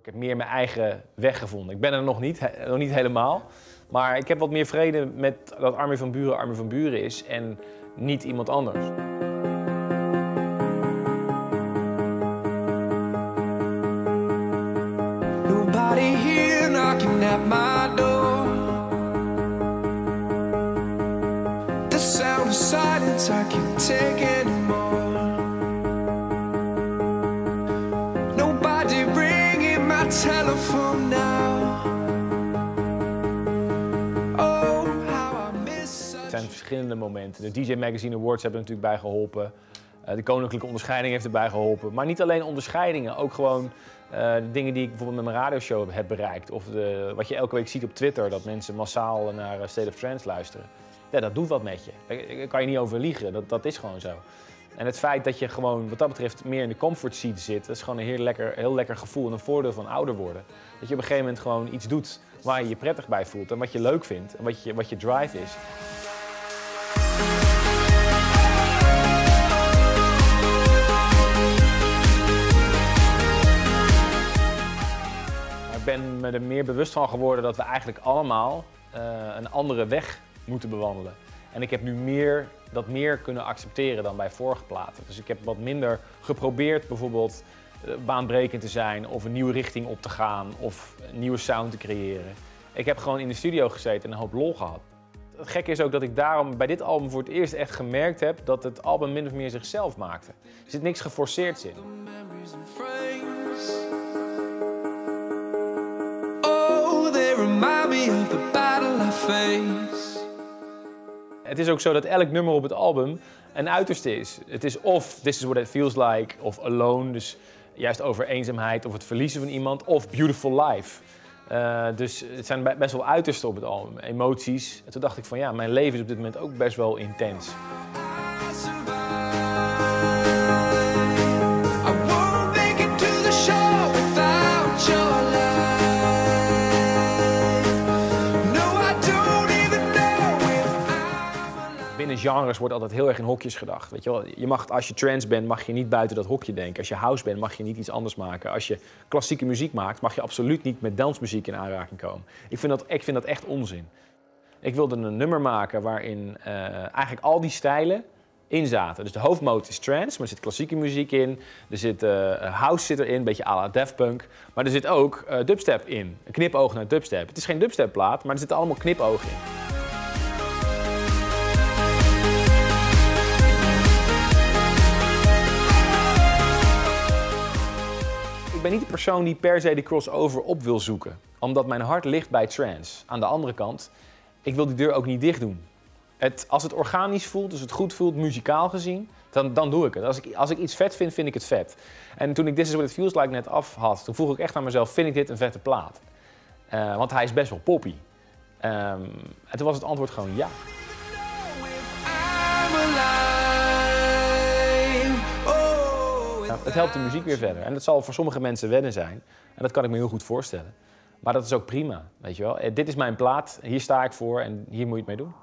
Ik heb meer mijn eigen weg gevonden. Ik ben er nog niet, nog niet helemaal. Maar ik heb wat meer vrede met dat Armin van Buren Armin van Buren is en niet iemand anders. Nobody here knocking at my door. The sound of silence I can't take anymore. Telephone now. Oh, Het zijn verschillende momenten. De DJ Magazine Awards hebben er natuurlijk bij geholpen. Eh, de Koninklijke Onderscheiding heeft erbij geholpen. Maar niet alleen onderscheidingen, ook gewoon eh, de dingen die ik bijvoorbeeld met mijn radioshow heb bereikt. Of de, wat je elke week ziet op Twitter, dat mensen massaal naar eh, State of Trance luisteren. Ja, dat doet wat met je. Daar kan je niet over liegen, dat, dat is gewoon zo. En het feit dat je gewoon wat dat betreft meer in de comfort seat zit, dat is gewoon een heel lekker, heel lekker gevoel en een voordeel van ouder worden. Dat je op een gegeven moment gewoon iets doet waar je je prettig bij voelt en wat je leuk vindt en wat je, wat je drive is. Ik ben me er meer bewust van geworden dat we eigenlijk allemaal eh, een andere weg moeten bewandelen. En ik heb nu meer, dat meer kunnen accepteren dan bij vorige platen. Dus ik heb wat minder geprobeerd bijvoorbeeld eh, baanbrekend te zijn of een nieuwe richting op te gaan of een nieuwe sound te creëren. Ik heb gewoon in de studio gezeten en een hoop lol gehad. Het gekke is ook dat ik daarom bij dit album voor het eerst echt gemerkt heb dat het album min of meer zichzelf maakte. Er zit niks geforceerd in. Oh, they remind me of the battle I face. Het is ook zo dat elk nummer op het album een uiterste is. Het is of This is what it feels like, of Alone, dus juist over eenzaamheid of het verliezen van iemand, of Beautiful Life. Eh, dus het zijn be- best wel uitersten op het album, emoties. En toen dacht ik van ja, mijn leven is op dit moment ook best wel intens. Genres wordt altijd heel erg in hokjes gedacht. Weet je, wel? je mag, als je trance bent, mag je niet buiten dat hokje denken. Als je house bent, mag je niet iets anders maken. Als je klassieke muziek maakt, mag je absoluut niet met dansmuziek in aanraking komen. Ik vind dat, ik vind dat echt onzin. Ik wilde een nummer maken waarin eh, eigenlijk al die stijlen in zaten. Dus de hoofdmoot is trance, maar er zit klassieke muziek in. Er zit eh, house zit erin, een beetje à la Punk. Maar er zit ook eh, dubstep in. Een knipoog naar dubstep. Het is geen dubstep plaat, maar er zitten allemaal knipogen in. Ben niet de persoon die per se die crossover op wil zoeken. Omdat mijn hart ligt bij trance. Aan de andere kant, ik wil die deur ook niet dicht doen. Het, als het organisch voelt, als het goed voelt, muzikaal gezien, dan, dan doe ik het. Als ik, als ik iets vet vind, vind ik het vet. En toen ik This Is What It Feels Like net af had, toen vroeg ik echt aan mezelf, vind ik dit een vette plaat? Eh, want hij is best wel poppy. Ehm, en toen was het antwoord gewoon ja. Het helpt de muziek weer verder. En dat zal voor sommige mensen wennen zijn. En dat kan ik me heel goed voorstellen. Maar dat is ook prima, weet je wel. Eh, Dit is mijn plaat, hier sta ik voor en hier moet je het mee doen.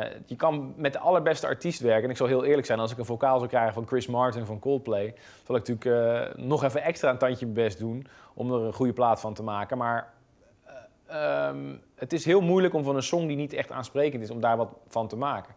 Uh, je kan met de allerbeste artiest werken. En ik zal heel eerlijk zijn, als ik een vocaal zou krijgen van Chris Martin van Coldplay, zal ik natuurlijk uh, nog even extra een tandje best doen om er een goede plaat van te maken. Maar uh, um, het is heel moeilijk om van een song die niet echt aansprekend is, om daar wat van te maken.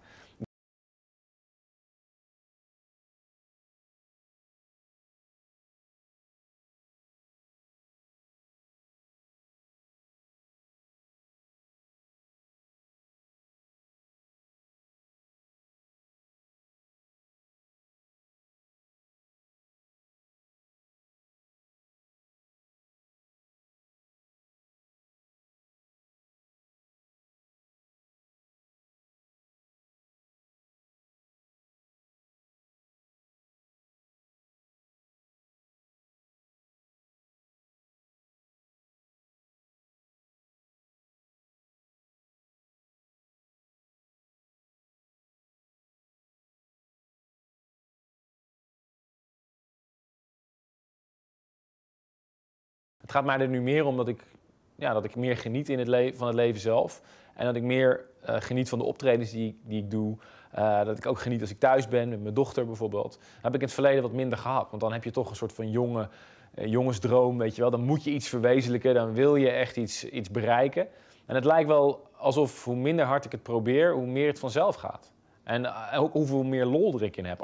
Het gaat mij er nu meer om dat ik, ja, dat ik meer geniet in het van het leven zelf. En dat ik meer uh, geniet van de optredens die, die ik doe. Uh, dat ik ook geniet als ik thuis ben, met mijn dochter bijvoorbeeld. Heb ik in het verleden wat minder gehad. Want dan heb je toch een soort van jonge, uh, jongensdroom, weet je wel. Dan moet je iets verwezenlijken, dan wil je echt iets, iets bereiken. En het lijkt wel alsof hoe minder hard ik het probeer, hoe meer het vanzelf gaat. En ook hoeveel meer lol er ik in heb.